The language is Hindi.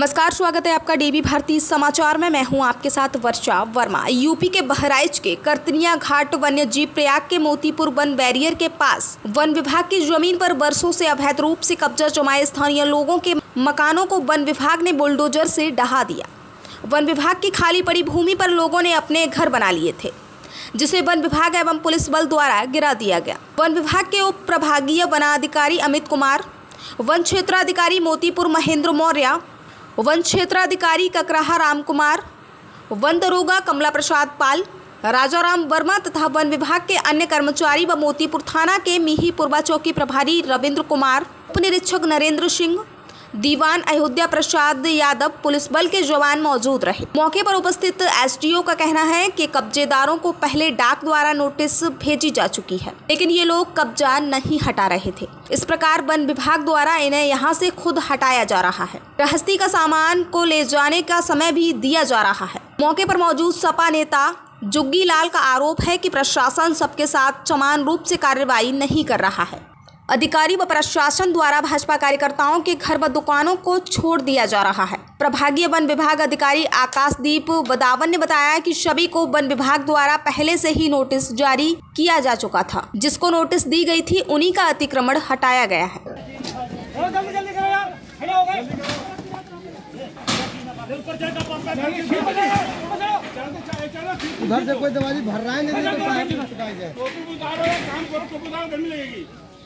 नमस्कार, स्वागत है आपका डीबी भारती समाचार में। मैं हूँ आपके साथ वर्षा वर्मा। यूपी के बहराइच के करतनिया घाट वन्य जीव प्रयाग के मोतीपुर वन बैरियर के पास वन विभाग की ज़मीन पर वर्षों से अवैध रूप से कब्जा जमाए स्थानीय लोगों के मकानों को वन विभाग ने बुलडोजर से ढहा दिया। वन विभाग की खाली पड़ी भूमि पर लोगों ने अपने घर बना लिए थे, जिसे वन विभाग एवं पुलिस बल द्वारा गिरा दिया गया। वन विभाग के उप प्रभागीय वनाधिकारी अमित कुमार, वन क्षेत्राधिकारी मोतीपुर महेंद्र मौर्य वन क्षेत्राधिकारी ककराहा राम कुमार वन दरोगा कमला प्रसाद पाल, राजाराम वर्मा तथा वन विभाग के अन्य कर्मचारी व मोतीपुर थाना के मिही पूर्वा चौकी प्रभारी रविंद्र कुमार, उप निरीक्षक नरेंद्र सिंह दीवान अयोध्या प्रसाद यादव पुलिस बल के जवान मौजूद रहे। मौके पर उपस्थित एसडीओ का कहना है कि कब्जेदारों को पहले डाक द्वारा नोटिस भेजी जा चुकी है, लेकिन ये लोग कब्जा नहीं हटा रहे थे। इस प्रकार वन विभाग द्वारा इन्हें यहाँ से खुद हटाया जा रहा है। गृहस्थी का सामान को ले जाने का समय भी दिया जा रहा है। मौके पर मौजूद सपा नेता जुग्गी लाल का आरोप है कि प्रशासन सबके साथ समान रूप से कार्रवाई नहीं कर रहा है। अधिकारी व प्रशासन द्वारा भाजपा कार्यकर्ताओं के घर व दुकानों को छोड़ दिया जा रहा है। प्रभागीय वन विभाग अधिकारी आकाशदीप बदावन ने बताया कि सभी को वन विभाग द्वारा पहले से ही नोटिस जारी किया जा चुका था। जिसको नोटिस दी गई थी, उन्हीं का अतिक्रमण हटाया गया है। उधर से कोई दवाई भर रहा है, नहीं तो काम करो गर्मी लगेगी